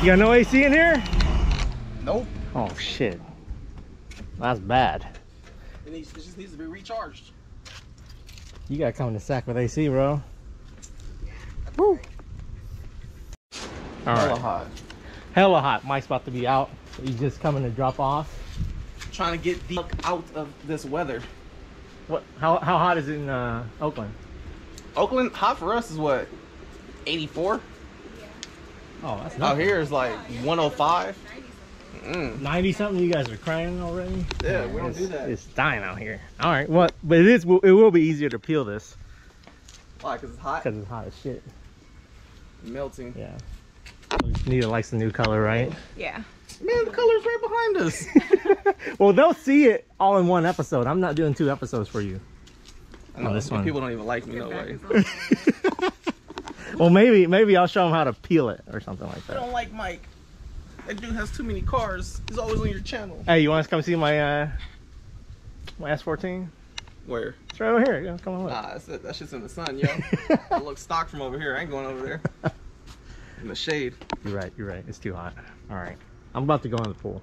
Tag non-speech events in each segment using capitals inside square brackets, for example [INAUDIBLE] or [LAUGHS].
You got no AC in here? Nope. Oh shit. That's bad. It, needs, it just needs to be recharged. You gotta come in the sack with AC, bro. Woo. All Hella right. hot. Hella hot. Mike's about to be out. He's just coming to drop off. Trying to get the fuck out of this weather. What? How how hot is it in uh, Oakland? Oakland, hot for us is what? 84? Oh, that's Out not here is like 105. Mm. 90 something. You guys are crying already. Yeah, we don't it's, do that. It's dying out here. All right. What? But it is. It will be easier to peel this Why? Because it's hot? because it's hot as shit. Melting. Yeah. Nita likes the new color, right? Yeah. Man, the color's right behind us. [LAUGHS] well, they'll see it all in one episode. I'm not doing two episodes for you. I know, this one. People don't even like me, no way. [LAUGHS] Well, maybe maybe I'll show him how to peel it or something like that. I don't like Mike. That dude has too many cars. He's always on your channel. Hey, you want to come see my uh my S14? Where? It's right over here. Yeah, Come on. Look. Nah, that's it. That shit's in the sun, yo. [LAUGHS] I look stock from over here. I ain't going over there. [LAUGHS] In the shade. You're right. You're right. It's too hot. All right. I'm about to go in the pool.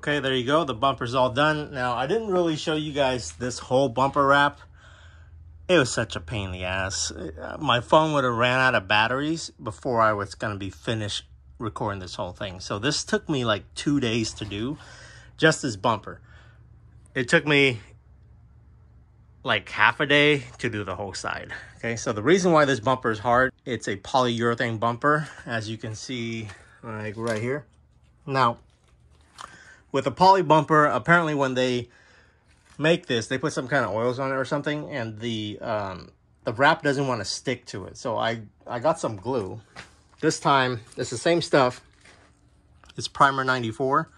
Okay, there you go. The bumper's all done. Now, I didn't really show you guys this whole bumper wrap. It was such a pain in the ass. Uh, my phone would have ran out of batteries before I was going to be finished recording this whole thing. So this took me like two days to do, just this bumper. It took me like half a day to do the whole side. Okay, so the reason why this bumper is hard, it's a polyurethane bumper, as you can see like right here. Now, with a poly bumper, apparently when they make this, they put some kind of oils on it or something, and the um, the wrap doesn't want to stick to it. So I, I got some glue. This time, it's the same stuff. It's Primer 94,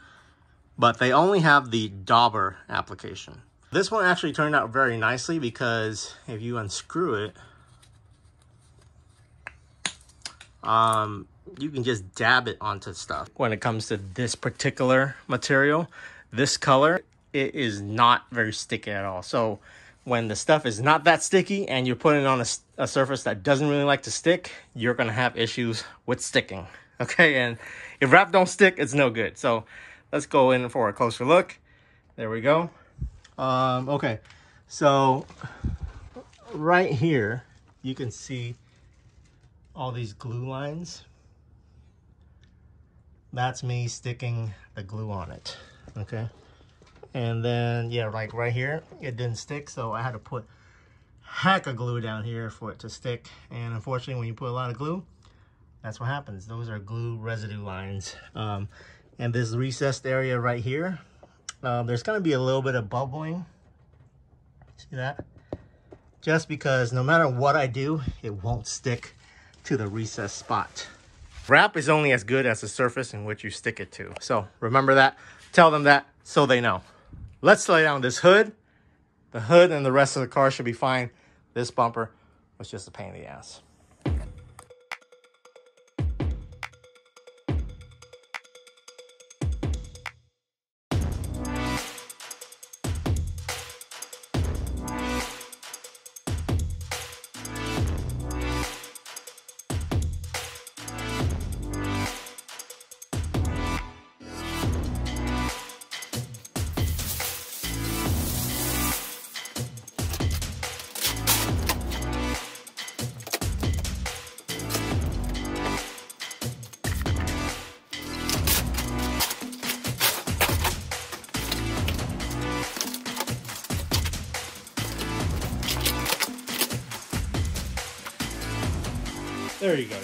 but they only have the dauber application. This one actually turned out very nicely because if you unscrew it, um, you can just dab it onto stuff. When it comes to this particular material, this color, it is not very sticky at all. So when the stuff is not that sticky and you're putting it on a, a surface that doesn't really like to stick, you're gonna have issues with sticking. [LAUGHS] Okay, and if wrap don't stick, it's no good. So let's go in for a closer look. There we go. Um, okay, so right here, you can see all these glue lines? That's me sticking the glue on it okay? And then yeah like right here it didn't stick so I had to put heck of glue down here for it to stick. And unfortunately when you put a lot of glue that's what happens. Those are glue residue lines. Um, and this recessed area right here uh, there's going to be a little bit of bubbling. See that? Just because no matter what I do it won't stick to the recessed spot Wrap is only as good as the surface in which you stick it to. So remember that. Tell them that so they know. Let's lay down this hood. The hood and the rest of the car should be fine. This bumper was just a pain in the ass.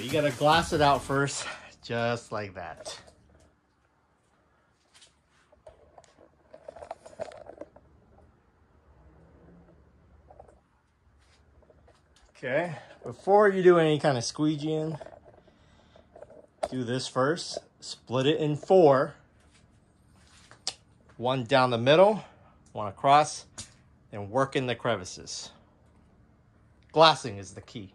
You gotta glass it out first, just like that. Okay, before you do any kind of squeegeeing, do this first. Split it in four. One down the middle, one across, and work in the crevices. Glassing is the key.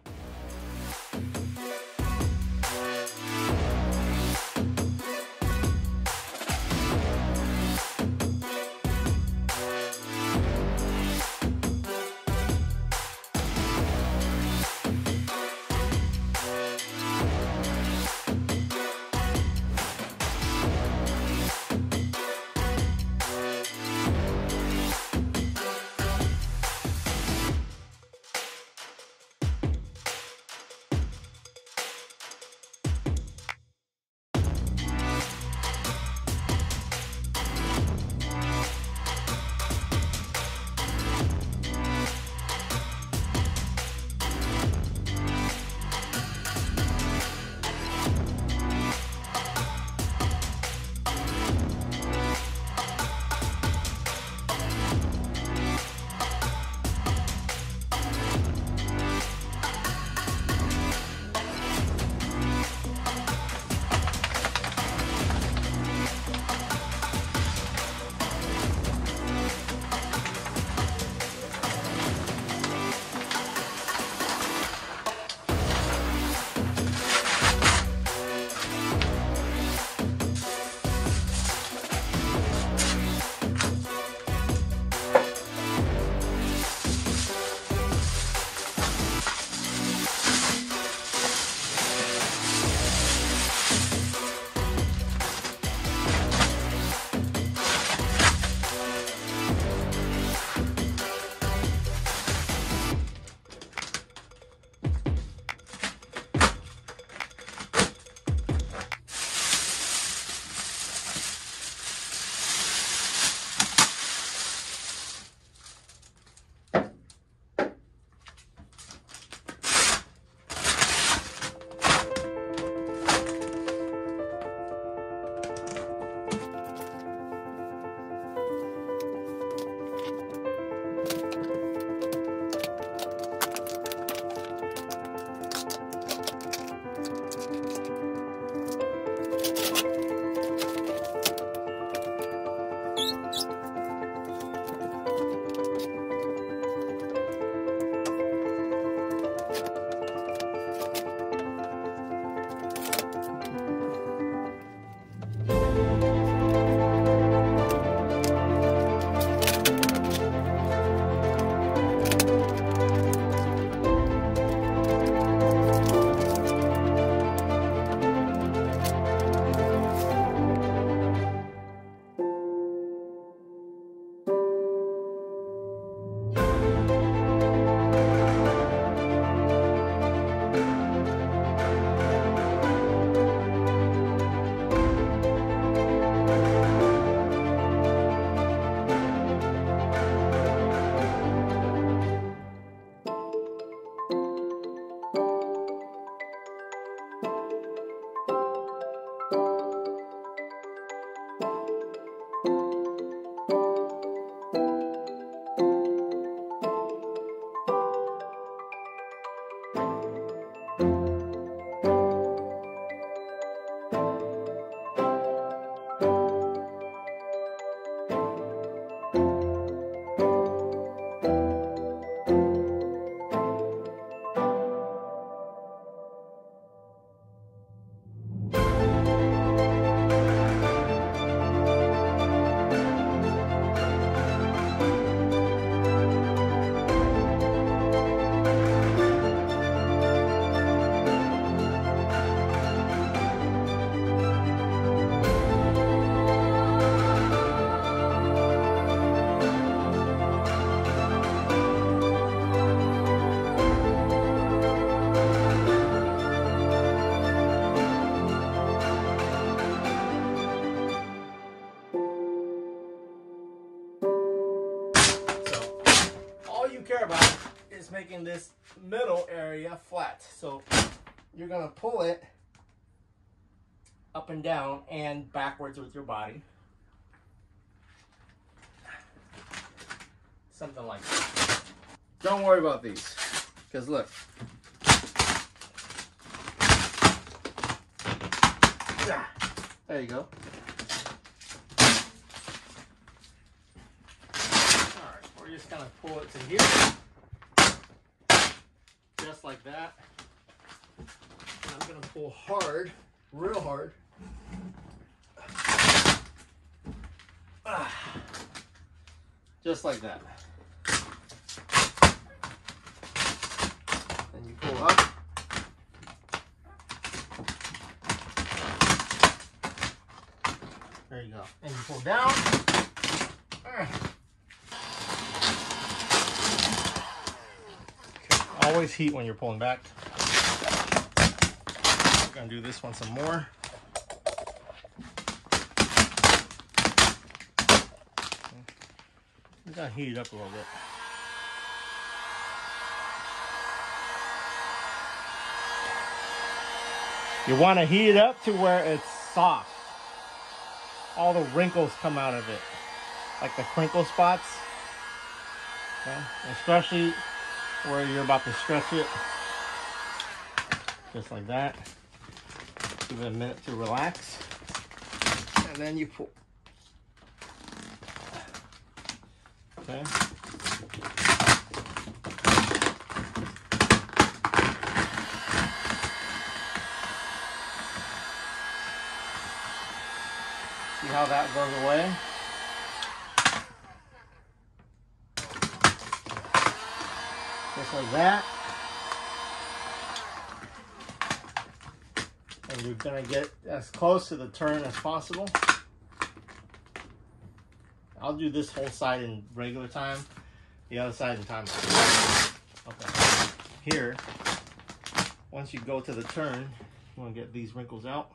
Pull it up and down and backwards with your body. Something like that. Don't worry about these, because look. There you go. Alright, we're just gonna pull it to here. Just like that. And I'm gonna pull hard, real hard. Just like that. Then you pull up. There you go. And you pull down. Okay. Always heat when you're pulling back. Gonna do this one some more. We gotta heat it up a little bit. You want to heat it up to where it's soft. All the wrinkles come out of it, like the crinkle spots. Okay? Especially where you're about to stretch it. Just like that. Give it a minute to relax. And then you pull. Okay. See how that goes away? Just like that. You're gonna get as close to the turn as possible. I'll do this whole side in regular time, the other side in time. Okay. Here, once you go to the turn, you want to get these wrinkles out.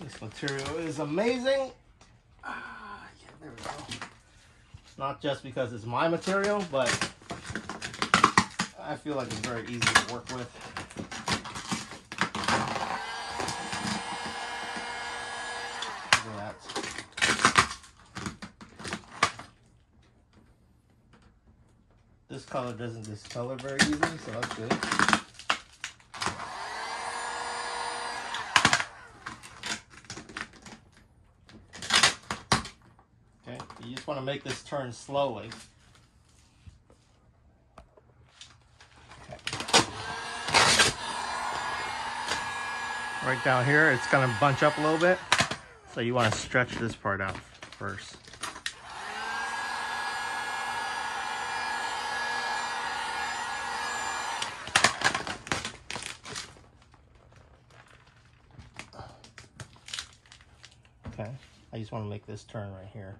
This material is amazing. Ah, yeah, there we go. Not just because it's my material, but I feel like it's very easy to work with. This color doesn't discolor very easily, so that's good. Okay, you just want to make this turn slowly. Right down here, it's gonna bunch up a little bit. So you want to stretch this part out first. Okay, I just want to make this turn right here.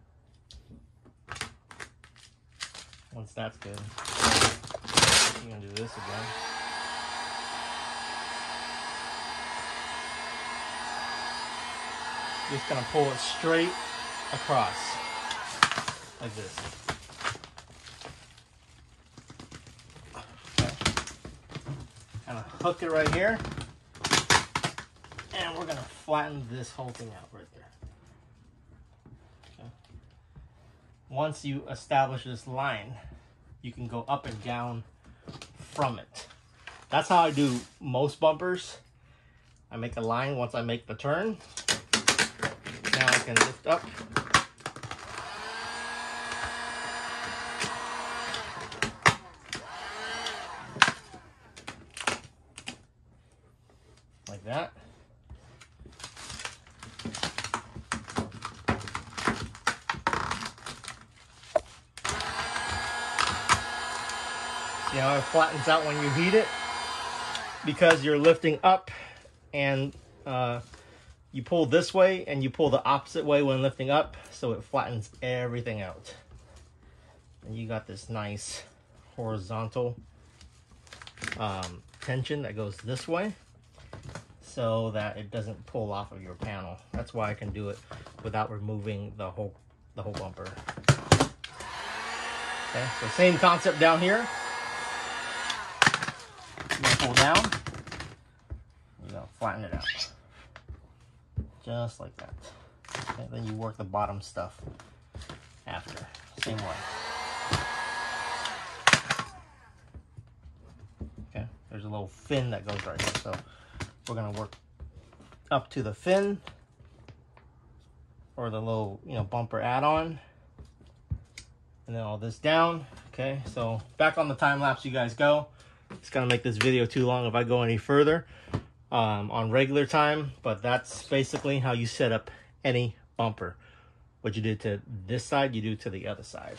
Once that's good, I'm gonna do this again. Just gonna pull it straight across like this. Kind of hook it right here, and we're gonna flatten this whole thing out right there. Okay. Once you establish this line, you can go up and down from it. That's how I do most bumpers. I make a line once I make the turn. Can lift up. Like that. See how it flattens out when you heat it? Because you're lifting up and uh, you pull this way and you pull the opposite way when lifting up so it flattens everything out and you got this nice horizontal um, tension that goes this way so that it doesn't pull off of your panel that's why I can do it without removing the whole the whole bumper. Okay, so same concept down here. You pull down. You go flatten it out. Just like that. Okay, then you work the bottom stuff after. Same way. Okay, there's a little fin that goes right here. So we're gonna work up to the fin or the little, you know, bumper add-on. And then all this down. Okay, so back on the time lapse you guys go. It's gonna make this video too long if I go any further um, on regular time, but that's basically how you set up any bumper. What you did to this side, you do to the other side.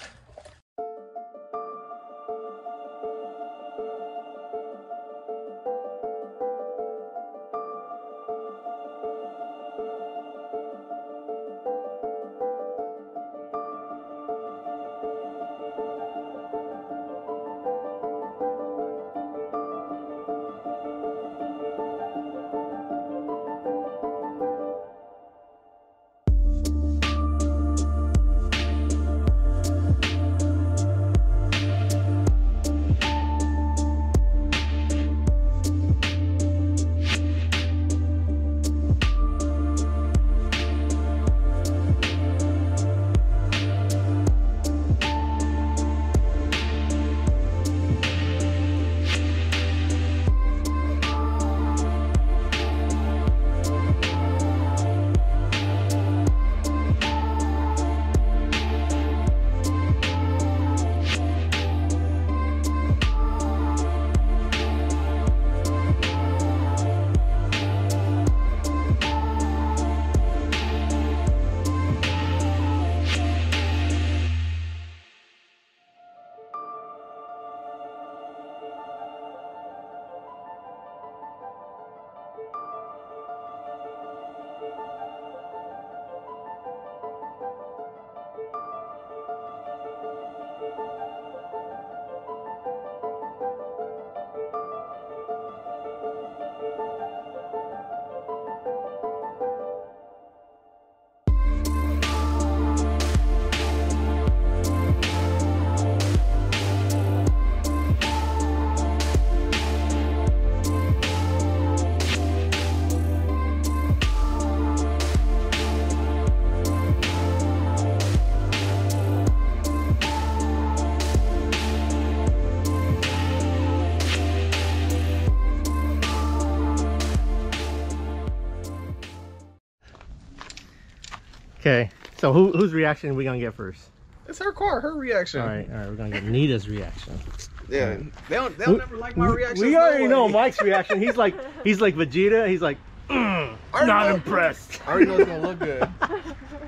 Okay, so who, whose reaction are we gonna get first? It's her car, her reaction. All right, all right, we're gonna get Nita's reaction. Yeah, they don't. They'll We- never like my reaction. We already know Mike's reaction. He's like, he's like Vegeta. He's like, "Mm, already not know- impressed. I already know it's gonna look good.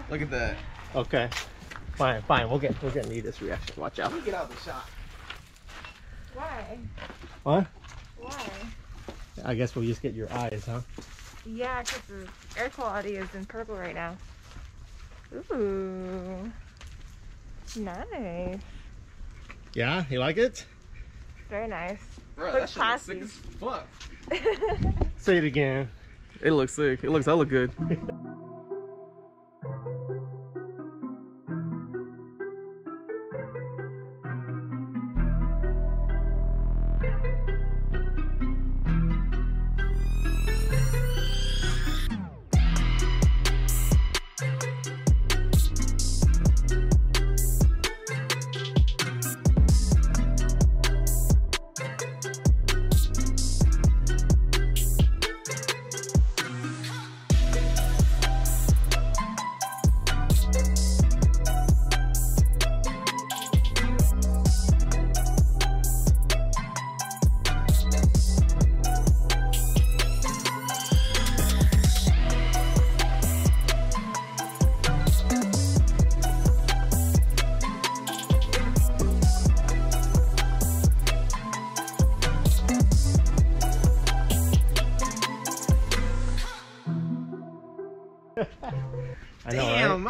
Look at that. Okay, fine, fine. We'll get, we'll get Nita's reaction. Watch out. Let me get out of the shot. Why? What? Why? I guess we'll just get your eyes, huh? Yeah, because the air quality is in purple right now. Ooh. Nice. Yeah, you like it? Very nice. Bro, Looks that shit sick as fuck. [LAUGHS] Say it again. It looks sick. It looks hella good. [LAUGHS]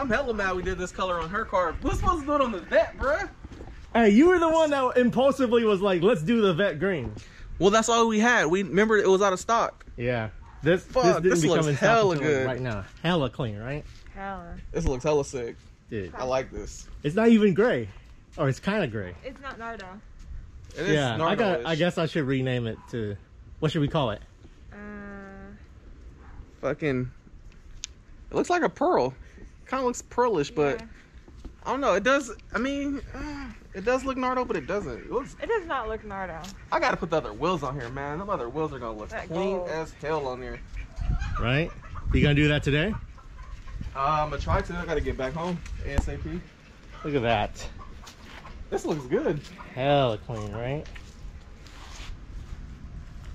I'm hella mad we did this color on her car. We're supposed to do it on the Vette, bruh. Hey, you were the one that impulsively was like, "Let's do the Vette green." Well, that's all we had. We remember it was out of stock. Yeah. This Fuck, this didn't this looks in stock hella good. right now. Hella clean, right? Hella. This looks hella sick. Dude, I like this. it's not even gray. Or it's kind of gray. It's not Nardo. It is Yeah, I got. I guess I should rename it to. What should we call it? Uh, fucking. It looks like a pearl. Kind of looks pearlish, but yeah. I don't know. It does. I mean, uh, [SIGHS] it does look Nardo, but it doesn't. It looks. it does not look Nardo. I gotta put the other wheels on here, man. Them other wheels are gonna look That clean gold. as hell on there. Right? You gonna do that today? Uh, I'm gonna try to. I gotta get back home ASAP. Look at that. This looks good. Hella clean, right?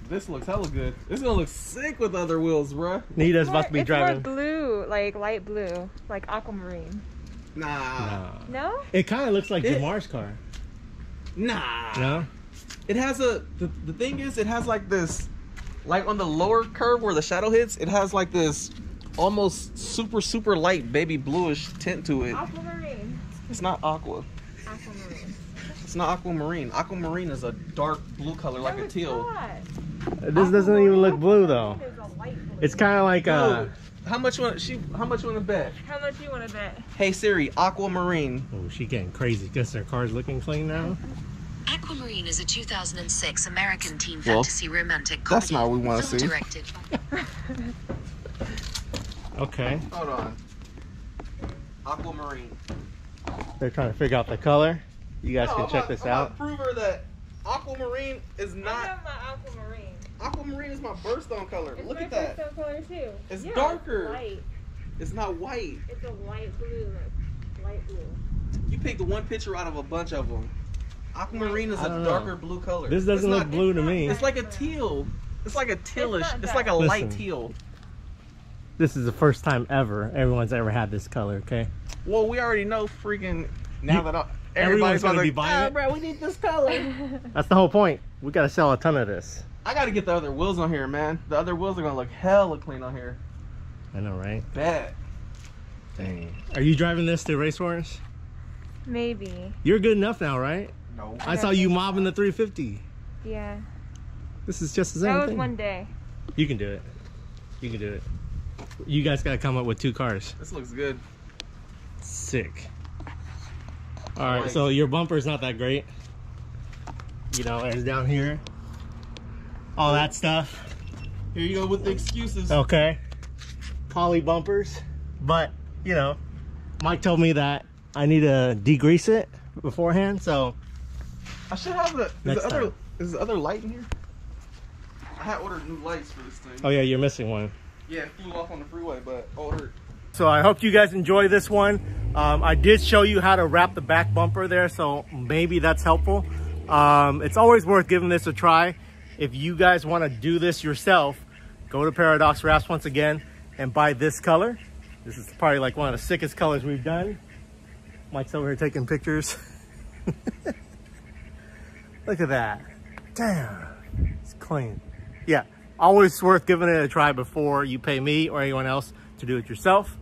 This looks hella good. This gonna look sick with other wheels, bruh. Nita's More- about to be it's driving. more blue, like light blue, like aquamarine. Nah. No. No? It kind of looks like It- Jamar's car. Nah. No? It has a. The, the thing is, it has like this, like on the lower curve where the shadow hits, it has like this almost super super light baby bluish tint to it. Aquamarine. It's not aqua. Aquamarine. It's not aquamarine. Aquamarine is a dark blue color like No, a it's teal. not. This doesn't even look blue though. It is a light blue. It's kind of like uh how much you want she how much you want to bet? How much you want to bet? Hey Siri, aquamarine. Oh, she getting crazy. Guess her car's looking clean now. Aquamarine is a 2006 American teen Well, fantasy fantasy romantic that's comedy. not what we wanna film see. Directed by [LAUGHS] Okay. Hold on. Aquamarine. They're trying to figure out the color. You guys No, can I'm check about- this I'm out. about to prove her that aquamarine is I not have my aquamarine. Aquamarine is my birthstone color. It's Look my at that. birthstone color too. It's Yeah, darker. light. It's not white. It's a light blue. Like, light blue. You picked one picture out of a bunch of them. Aquamarine is a don't know. darker blue color. This doesn't It's look not- blue to me. It's like a teal. It's like a tealish. not It's, like a light Listen. teal. This is the first time ever everyone's ever had this color. Okay. Well, we already know freaking now You- that all- everyone's everybody's gonna about be to buying ah, it." bro, we need this color. That's the whole point. We gotta sell a ton of this. I gotta get the other wheels on here, man. The other wheels are gonna look hella clean on here. I know, right? Bet. Dang. Are you driving this to Race Wars? Maybe. You're good enough now, right? No. I saw you mobbing the 350. Yeah. This is just the same That was thing. one day. You can do it. You can do it. You guys gotta come up with two cars. This looks good. Sick. All right, Nice. so your bumper's not that great. You know, it's down here. All that stuff. Here you go with the excuses. Okay. Poly bumpers. But, you know, Mike told me that I need to degrease it beforehand, so I should have the. Is the other time. is the other light in here? I had ordered new lights for this thing. oh yeah, you're missing one. Yeah, it flew off on the freeway, but ordered. So I hope you guys enjoy this one. Um, I did show you how to wrap the back bumper there, so maybe that's helpful. Um, it's always worth giving this a try. If you guys want to do this yourself, go to Paradox Wraps once again and buy this color. This is probably like one of the sickest colors we've done. Mike's over here taking pictures. [LAUGHS] Look at that. Damn, it's clean. Yeah, always worth giving it a try before you pay me or anyone else to do it yourself.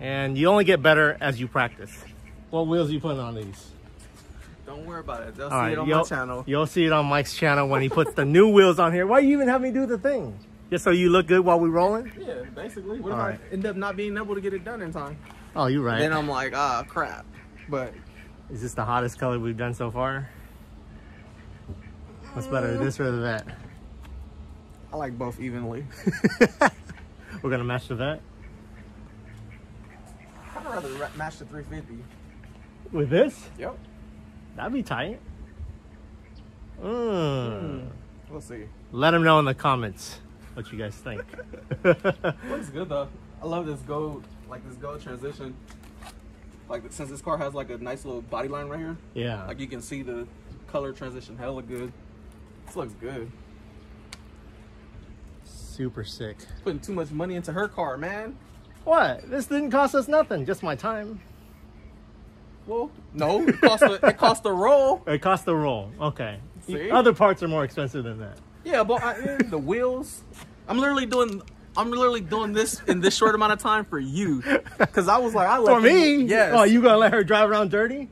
And you only get better as you practice. What wheels are you putting on these? Don't worry about it. They'll All see right, it on my channel. you'll see it on Mike's channel when he puts the new wheels on here. Why you even have me do the thing? Just so you look good while we rolling? Yeah, basically. What All if right. I end up not being able to get it done in time? Oh, you're right. Then I'm like, ah, crap. But Is this the hottest color we've done so far? What's better, this or the Vette? I like both evenly. [LAUGHS] We're gonna match the Vette I'd rather match the 350. with this. Yep. That'd be tight. Mm. We'll see. Let them know in the comments what you guys think. [LAUGHS] Looks good though. I love this gold, like this gold transition. Like since this car has like a nice little body line right here, yeah. like you can see the color transition hella good. This looks good. Super sick. Putting too much money into her car, man. What? This didn't cost us nothing, just my time. Well, no, it cost a, it a roll. It cost the roll. Okay. See? Other parts are more expensive than that. Yeah, but I, the wheels. I'm literally doing. I'm literally doing this in this short amount of time for you, because I was like, I let For me? Yes. Oh, you gonna let her drive around dirty?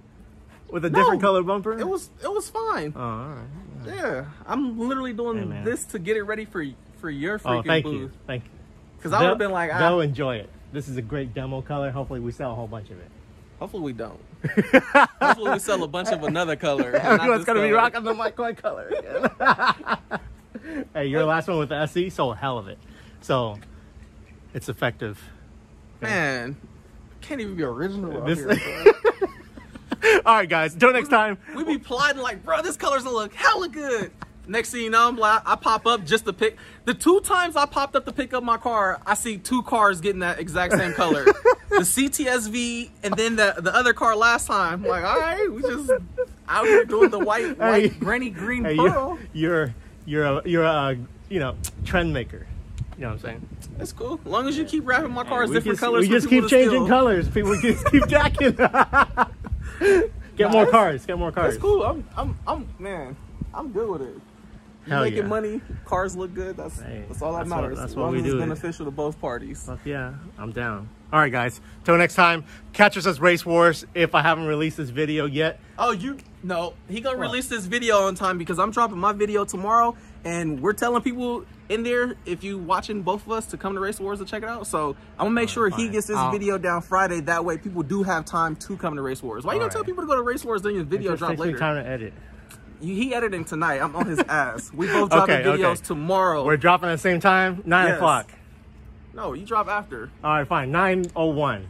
With a No. different color bumper? It was. It was fine. Oh, all right. Yeah, I'm literally doing Hey, this to get it ready for for your oh, freaking Oh, thank booth. you. Thank you. Because I would have been like, they'll enjoy it. This is a great demo color. Hopefully, we sell a whole bunch of it. Hopefully we don't. [LAUGHS] Hopefully we sell a bunch of another color. Everyone's [LAUGHS] gonna be color. rocking the Mike White color again. [LAUGHS] hey, your last one with the SE sold hell of it. So it's effective. Man, can't even be original. This- here. All right, guys. Until next time. we be plotting like, bro, this color's gonna look hella good. Next thing you know, I'm like, I pop up just to pick. The two times I popped up to pick up my car, I see two cars getting that exact same color. [LAUGHS] the CTSV and then the the other car last time. I'm like, all right, we just out here doing the white, [LAUGHS] white Hey. granny green Hey, pearl. you're you're you're a you're a you know trend maker. You know what I'm saying? That's cool. As long as you keep wrapping my cars we different just, colors. we just keep changing steal. colors. People [LAUGHS] just keep jacking. get more cars. Get more cars. That's cool. I'm, I'm, I'm, man, I'm good with it. Hell making yeah. money, cars look good. That's Hey, that's all that that's what- matters. that's as what long we as it's do. beneficial to both parties. Yeah, I'm down. All right, guys. Till next time, catch us as Race Wars. If I haven't released this video yet, Oh, you no, he gonna What? release this video on time because I'm dropping my video tomorrow, and we're telling people in there if you watching both of us to come to Race Wars to check it out. So I'm gonna make sure he gets this I'll- video down Friday. That way, people do have time to come to Race Wars. Why you gonna Alright. tell people to go to Race Wars then your video drop later? time to edit. He editing tonight. I'm on his [LAUGHS] ass. We both dropping Okay, okay. videos tomorrow. We're dropping at the same time, nine Yes. o'clock. no, you drop after. All right, fine, nine oh one.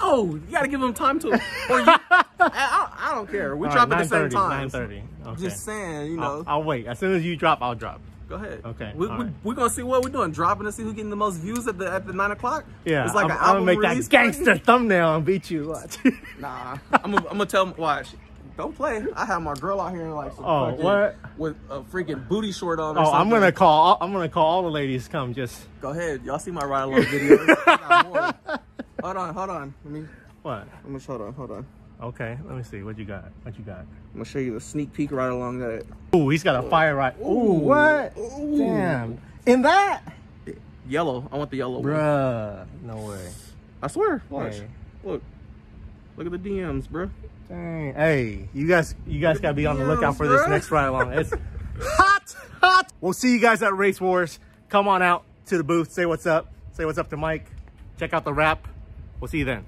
No, you gotta give him time to. Or you, [LAUGHS] I, I, I don't care. We drop at the same time. Nine thirty. Okay. Just saying, you know. I'll, I'll wait. As soon as you drop, I'll drop. Go ahead. Okay, We, all we, right. we're gonna see what we're doing. Dropping to see who's getting the most views at the at the nine o'clock. Yeah, It's like I'm, an I'm gonna make that gangster thumbnail and beat you. Watch. Nah, I'm gonna I'm gonna tell him. Watch. Don't play. I have my girl out here like some Oh, fucking- what? with a freaking booty short on. Or oh, I'm gonna call. I'm gonna call all the ladies. Come, just Go ahead. Y'all see my ride along videos. I got more. [LAUGHS] Hold on, hold on. Let me. what? Let me hold on, hold on. Okay, let me see. What you got? What you got? I'm gonna show you the sneak peek right along that. Ooh, he's got a fire right. Ooh, what? Ooh. Damn. In that? Yellow. I want the yellow one. Bruh. No way. I swear. Watch. Hey. Look. Look at the DMs, bro. Dang. Hey, you guys, you guys gotta be on the lookout for this next ride along. It's [LAUGHS] hot, hot. We'll see you guys at Race Wars. Come on out to the booth. Say what's up. Say what's up to Mike. Check out the wrap. We'll see you then.